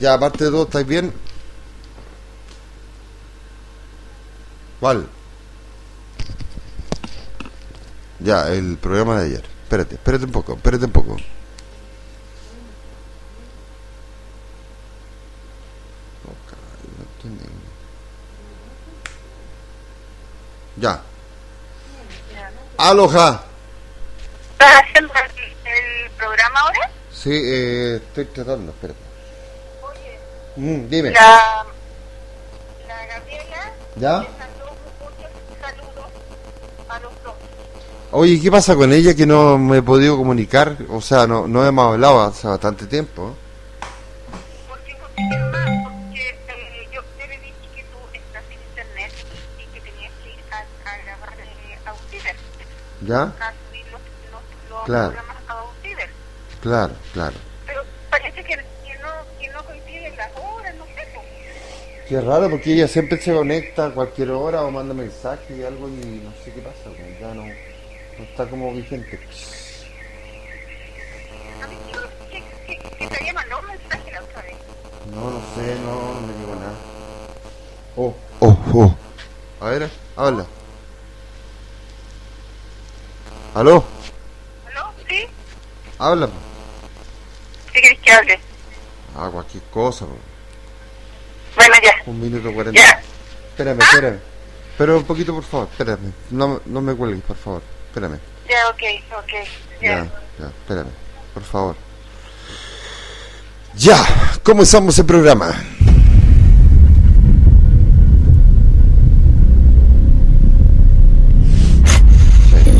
Ya, aparte de todo, ¿estáis bien? ¿Cuál? Ya, el programa de ayer. Espérate, espérate un poco, espérate un poco. Oh, Ya. Aloha. ¿Estás haciendo el, el programa ahora? Sí, eh, estoy tratando, espérate. Mm, dime. La, la Gabriela ¿Ya? le mandó muchos saludos a los dos. Oye, ¿qué pasa con ella que no me he podido comunicar? O sea, no, no hemos hablado hace bastante tiempo. Porque no sé más, porque eh, yo te le dije que tú estás en internet y que tenías que ir a, a grabar eh, a Utiver, ¿Ya? a subir los, los, los Claro. programas a. Claro, claro. Pero parece que, que, no, que no coinciden las horas, no sé. pues. Qué raro porque ella siempre se conecta a cualquier hora o manda mensaje y algo y no sé qué pasa, pues, ya no, no está como vigente. No, no sé, no, no me digo nada. Oh, oh, oh. A ver, habla. ¿Aló? ¿Aló? ¿Sí? Habla. ¿Qué querés que hable? Ah, cualquier cosa. po. Ya. Un minuto cuarenta. Ya. Espérame, espérame. Pero un poquito, por favor, espérame. No, no me cuelgues, por favor. Espérame. Ya, ok, ok. Ya, Ya. ya, espérame, por favor. Ya, comenzamos el programa.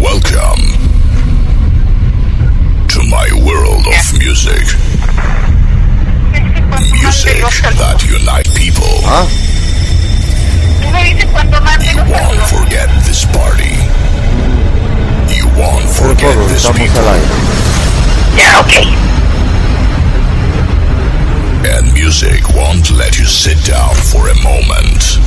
Welcome to my world of music. Music that unite forget this party. You won't forget favor, this estamos people. al aire. Ya, ok. And music won't let you sit down for a moment.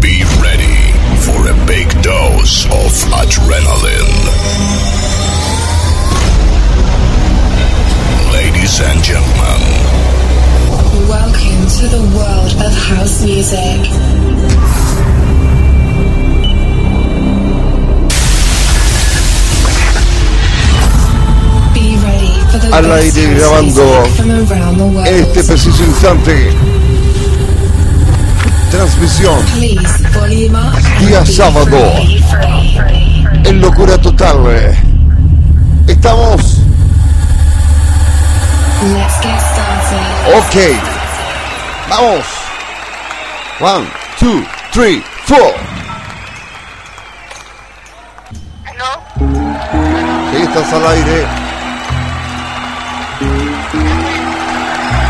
Be ready for a big dose of adrenaline. Ladies and gentlemen, Welcome to the world of house music. Al aire grabando. Este preciso instante. Transmisión Día sábado. en locura total. Estamos. Let's get started. Ok. Vamos. One, two, three, four. ¿Aló? Sí, estás al aire.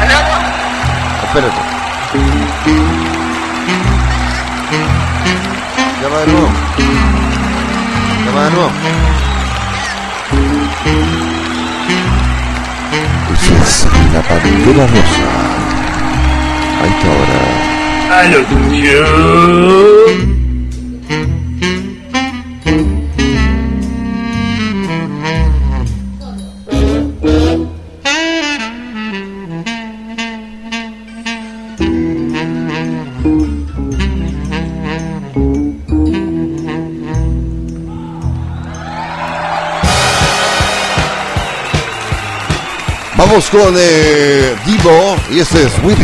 ¿Aló? Espérate. Llama de nuevo. Llama de nuevo. Esa es la bandera rosa. I love you. Con eh, Divo y este es Whip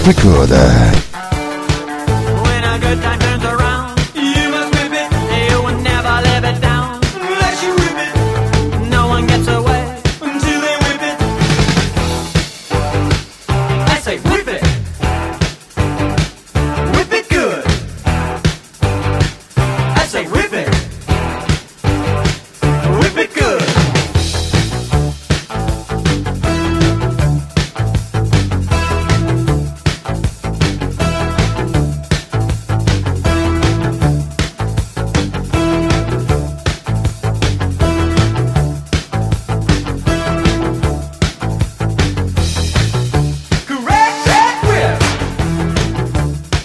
we could. Uh...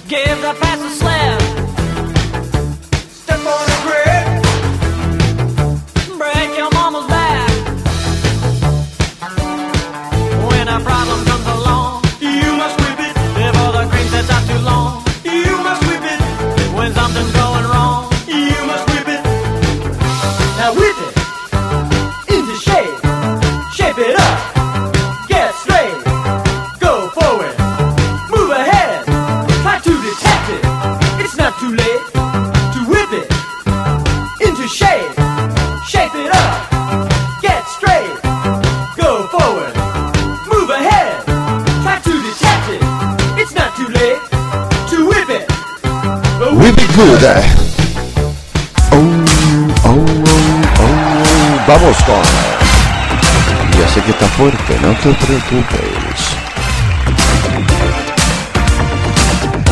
Give the past a slap. Que está fuerte, no te preocupes.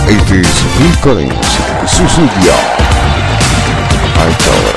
Este es Phil Collins, su estudio. A esta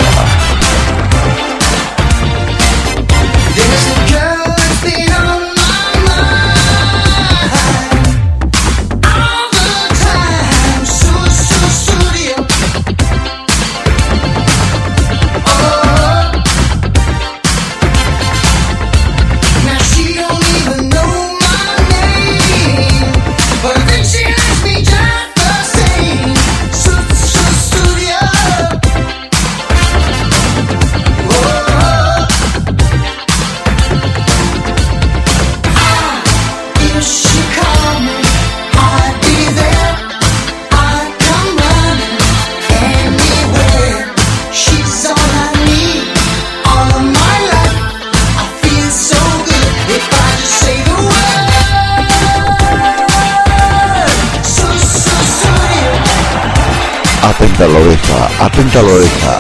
Atenta la oreja, atenta la oreja.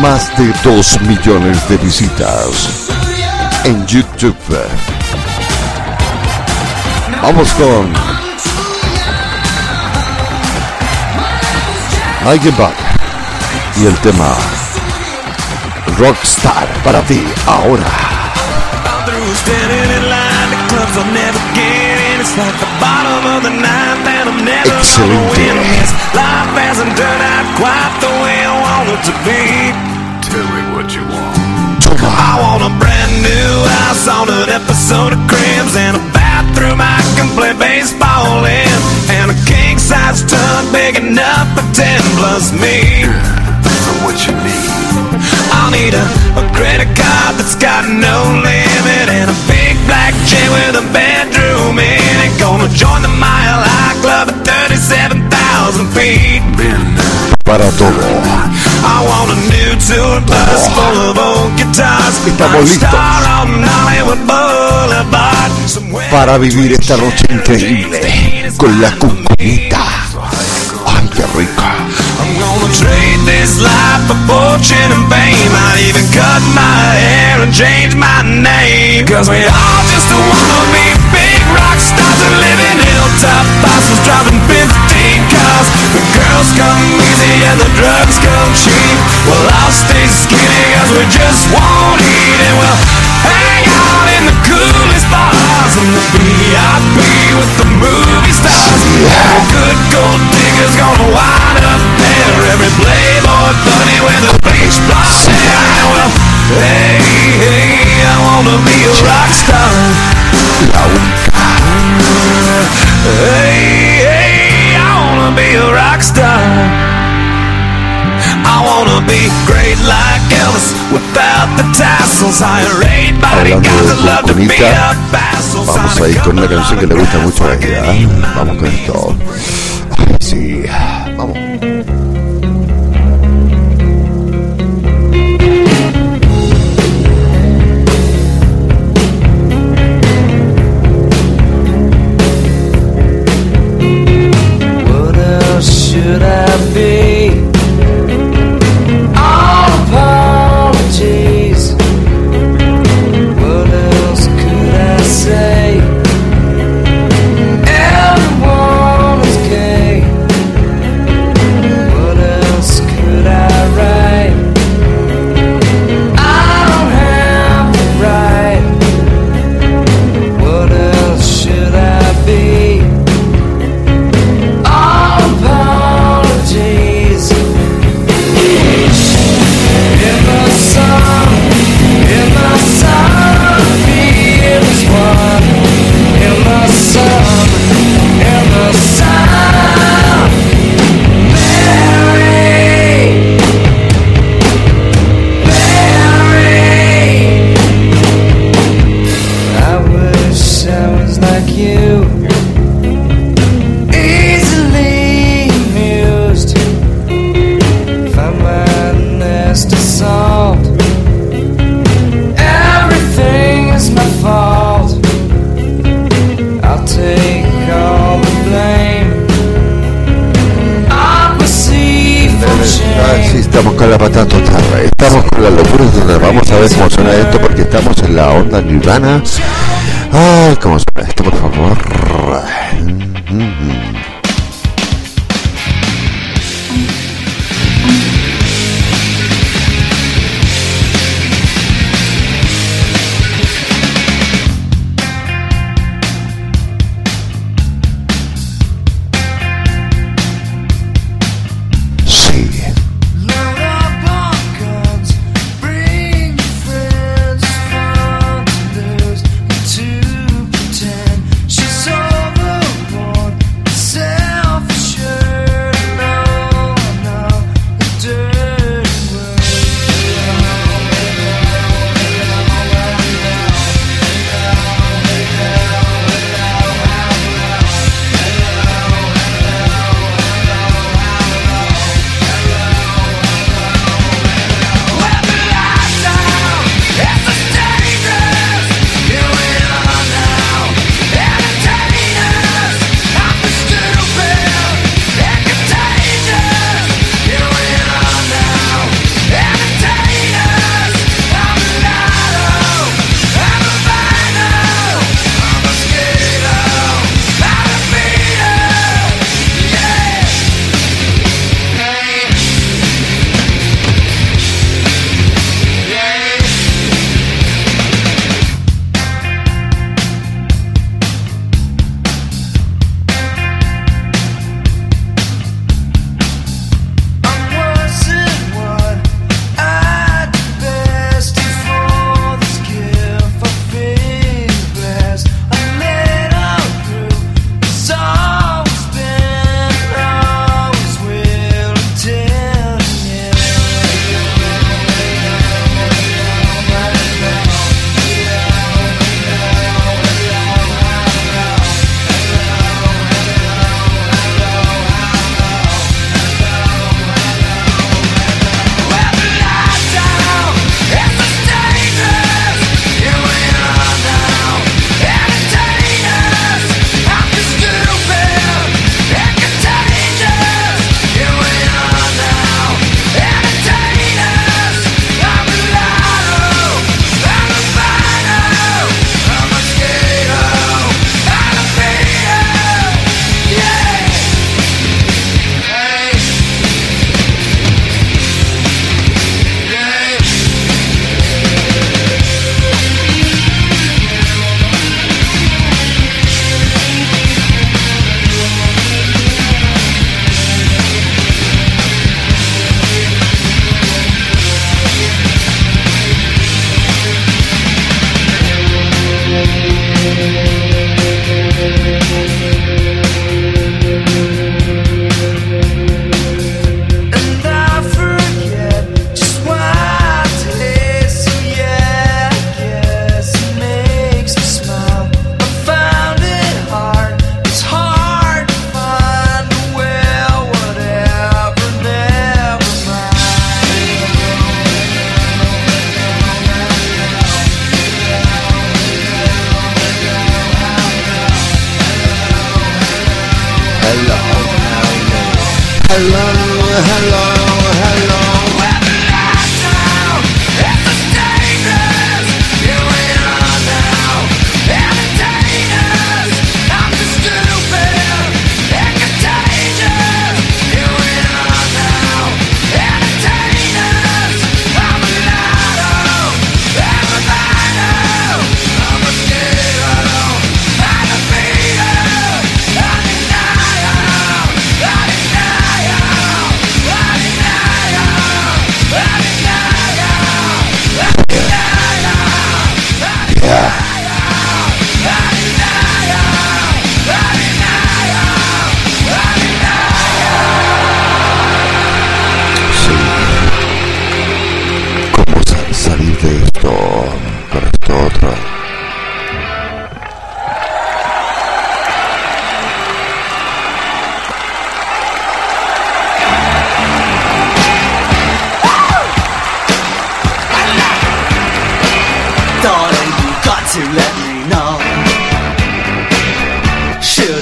Más de 2 millones de visitas en YouTube. Vamos con Mike Buck y el tema Rockstar para ti ahora. Get and I'm never gonna Excelente. Life hasn't turned out quite the way I want it to be. Tell me what you want. I want a brand new house on an episode of Cribs and a bathroom I can play baseball in and a king size tub big enough for ten plus me. So what you need? I'll need a, a credit card that's got no limit and a big black chain with a bedroom in it. Gonna join the old guitars. Estamos listos. Para vivir esta noche increíble con la cucunita. Ay, qué rica. fast The girls come easy and the drugs come cheap. Well, I'll stay skinny cause we just won't eat And we'll. Hang out in the coolest bars And the VIP with the movie stars. Every good gold digger's gonna wind up there. Every playboy bunny with a bleach blonde hair. And we'll, hey, hey Hablando de assholes. Vamos a ir con una canción que le gusta mucho a ella. ¿eh? Vamos con esto. Ay, sí. Estamos con las locuras donde vamos a ver cómo suena esto porque estamos en la onda nirvana. Ay, cómo suena esto, por favor.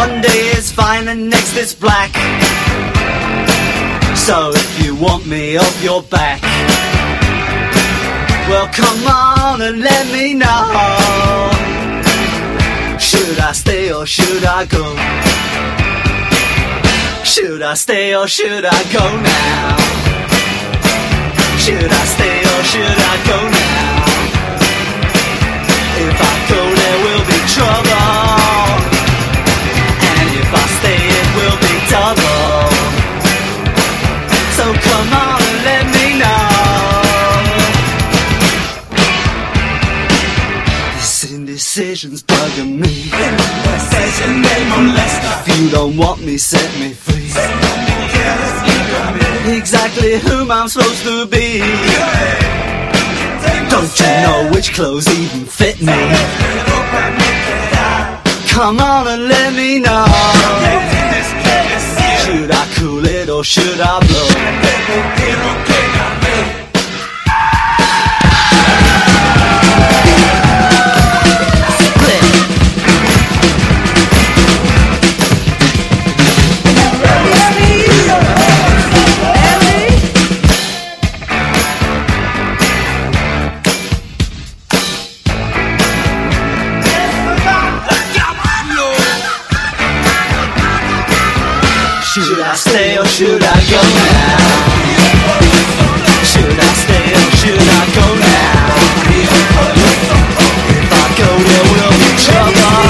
One day is fine and next is black. So if you want me off your back, well come on and let me know. Should I stay or should I go? Should I stay or should I go now? Should I stay or should I go now? If I go indecision's bugging me If you don't want me, set me free Exactly whom I'm supposed to be Don't you know which clothes even fit me? Come on and let me know Should I cool it or should I blow? Should I stay or should I go now? Should I stay or should I go now? If I go there will be trouble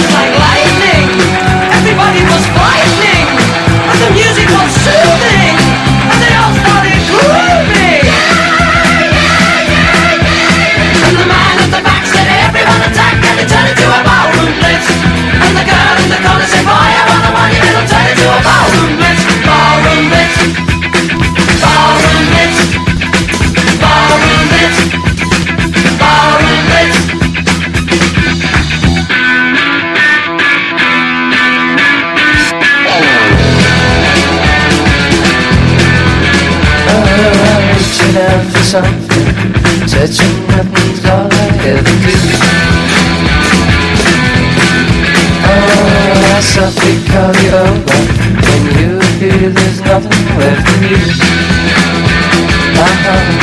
her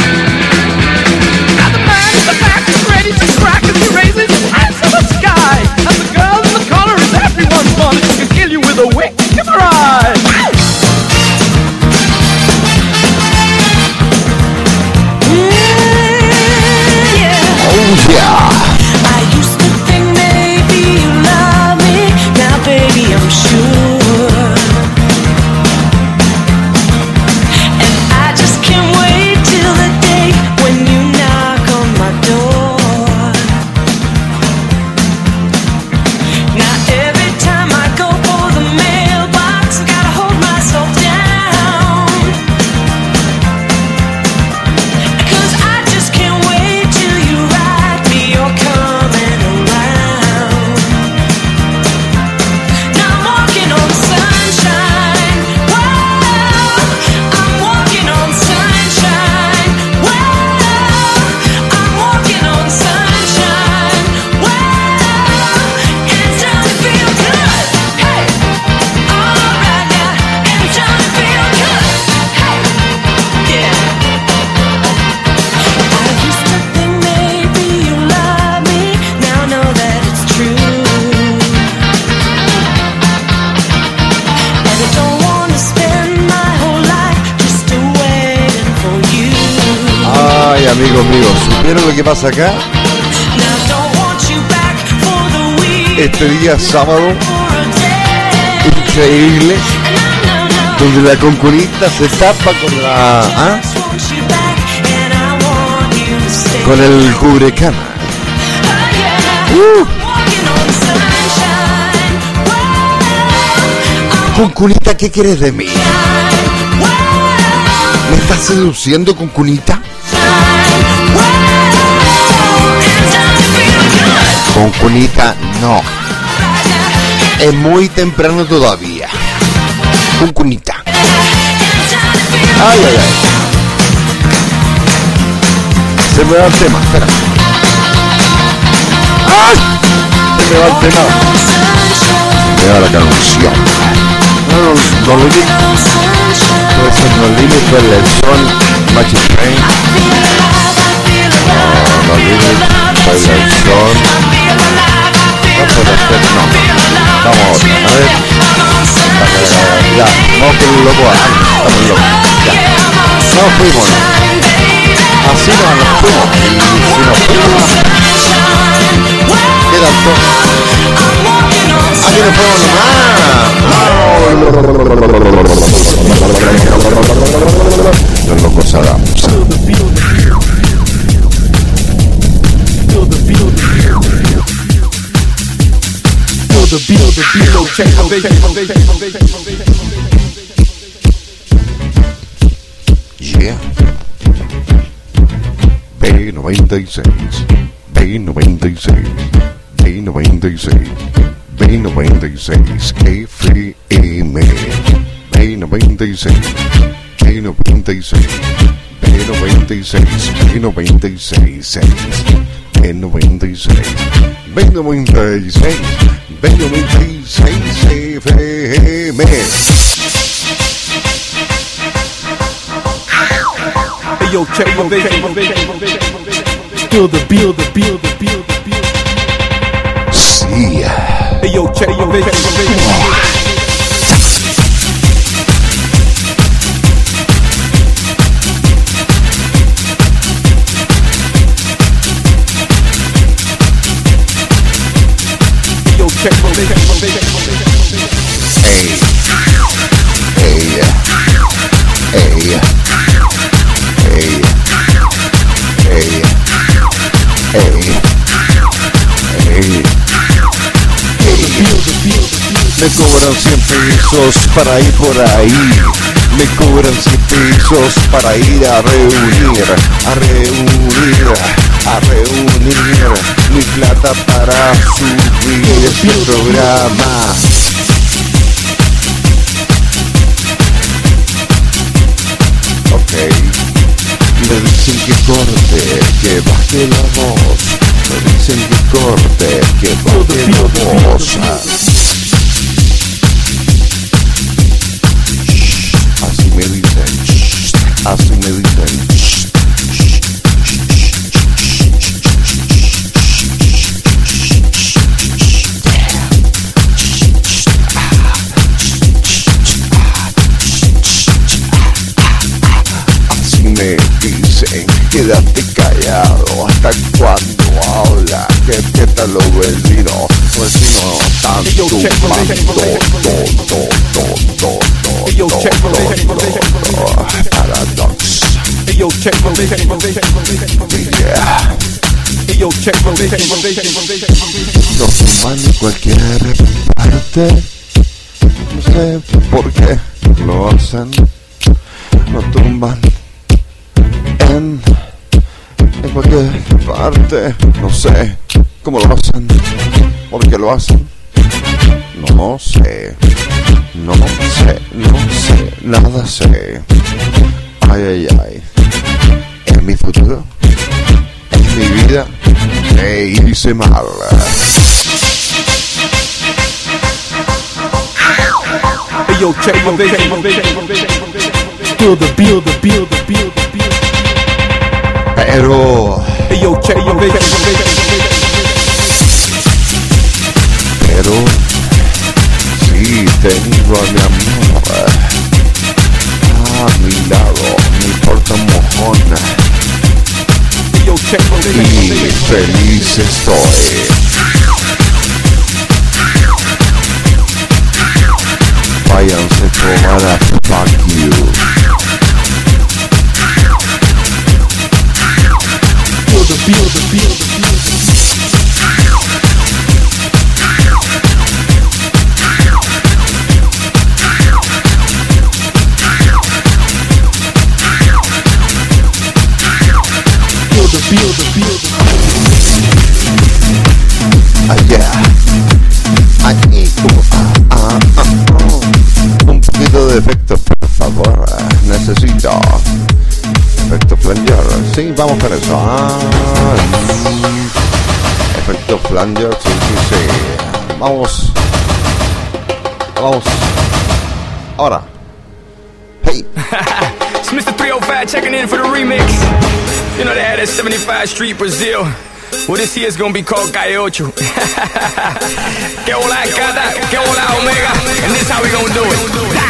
pasa acá? Este día sábado, increíble, donde la concunita se tapa con la... ¿ah? Con el cubrecama. Uh. Concunita, ¿qué quieres de mí? ¿Me estás seduciendo, Concunita? Concunita, no. Es muy temprano todavía. Concunita. Ay, ay, ay. Se me va el tema, espera. ¡Ay! Se me va el tema. Me va la canción. No, no, no lo digo. Puede ser no limit, fue el son, Magic Train. No, no limit, No puede ser, no. Vamos a a ver. Eh, ya, vamos con loco, ah, estamos locos. Ya. Nos fuimos, ¿no? Así no nos fuimos. Y si fuimos, quedan todos. Aquí nos fuimos nomás. Yeah. B96, B96, B96, B96, FM, B96, B96, B96, B96, B96, B96, B96, Benjamin G. Say, say, hey, hey. Hey, yo, check my vision. Build the build the build the build the build. See ya. Hey, yo, check your vision. Me cobran 100 pesos para ir por ahí. Me cobran 100 pesos para ir a reunir, a reunir, a reunir mi plata para subir este programa. Ok. Me dicen que corte, que baje la voz. Me dicen que corte, que baje la voz. Check yeah. Yo, check cualquier parte. No sé por qué lo hacen. Nos tumban en, en cualquier parte. No sé cómo lo hacen. ¿Por qué lo hacen? No sé. No sé. No sé. Nada sé. Ay, ay, ay. En mi futuro. En mi vida. Me hice mal. Yo, check my vision. Feel the feel the feel the feel the feel. Pero, Yo, check my vision. pero, sí tengo a mi amor eh, a mi lado, mi porta mojona. Y feliz estoy. Váyanse tomar a fuck you. Feel the feel the feel the sí, sí. Vamos. Vamos. Ahora. Hey. It's Mr. 305 checking in for the remix. You know they had that 75 Street Brazil. Well, this year's gonna be called Gaiocho. que hola, gata, que hola, omega. And this how we gonna do it.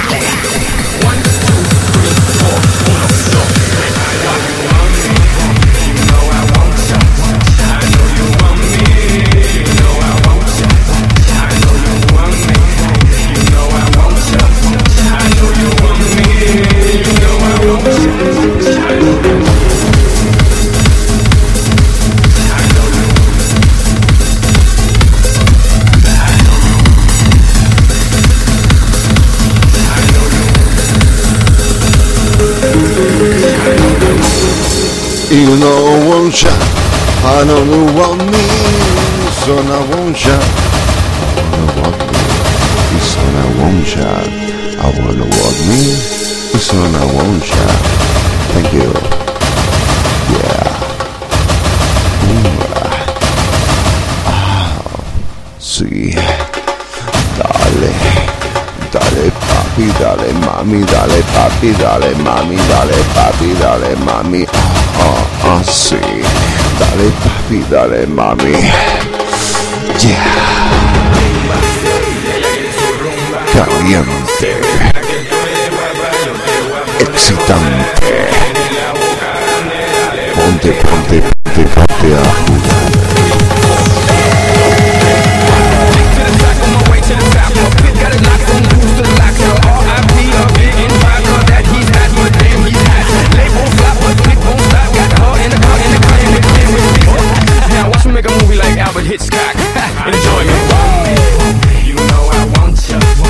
Honolulu want me, sonra wonja. I want me, sonra wonja. I wanna want me, sonra wonja. Thank you. Yeah. Ooh. Ah. sí. Dale. Dale papi, dale mami, dale papi, dale mami, dale papi, dale mami. Ah, ah. Ah, ah. Dale papi, dale mami. Yeah. Caliente. Excitante. Ponte, ponte, ponte, ponte a jugar.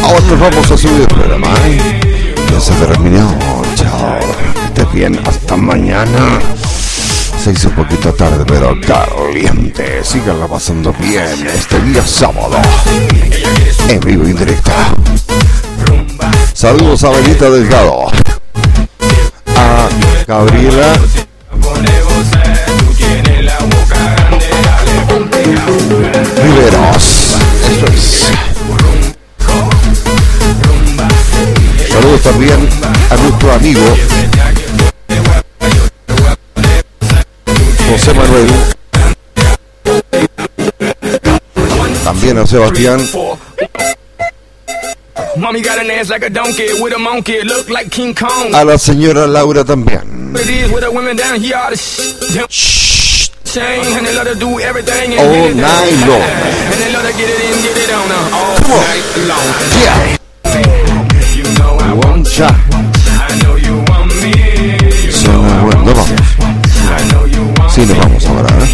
Ahora nos vamos a subir el programa, ¿eh? Ya se terminó. Chao. Que estés bien. Hasta mañana. Se hizo un poquito tarde, pero caliente. Síganla pasando bien este día sábado. En vivo y en directo. Saludos a Benita Delgado. A Gabriela. También a nuestro amigo José Manuel. También a Sebastián. A la señora Laura también. All night long. and they let want Sí, nos vamos ahora. ¿eh?